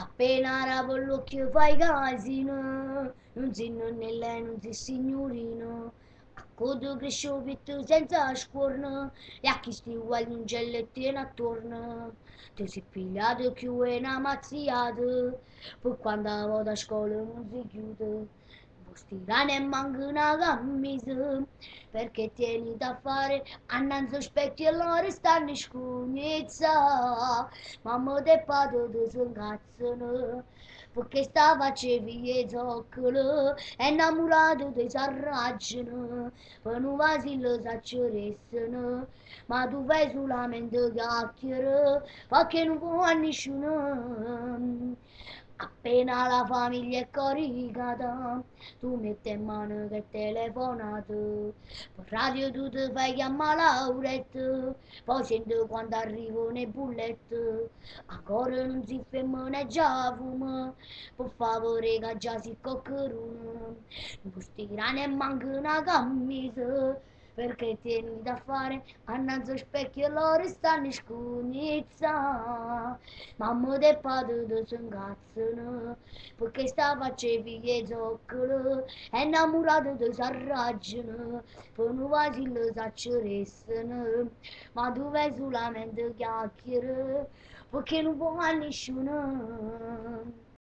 Appena ravo l'occhio fai casino, non si nonnella, non si signorino. A codo cresce pitto senza scuorno, e a chi sti uguali un gellettino attorno. Ti si pigliato più e una mazziato, poi quando vado a scuola non si chiude. Stirane e manca una camisa perché tieni da fare annanzi specchi e loro stanno scugnezza mamma te padre te si incazzano perché sta facevi e zoccolo è innamorato ti s'arraggiano per non vasillo s'acceressano ma tu fai solamente chiacchiere perché non può nessuno Appena la famiglia è caricata, tu metti in mano che telefonato, per radio tu ti fai chiamare Lauretta, poi senti quando arrivano le bullette, ancora non si ferma né già fuma, per favore che già si coccheruno, non stirare e manca una camisa, perché tieni da fare annanzi specchio loro stanno scugnizza. Mamma e padre ti si incazzano? Perché sta facevi e zoccolo è innamorato ti s'arraggiano poi non vasillo s'acceressano ma vai solamente chiacchiere? Perché non può a nessuno